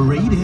Rated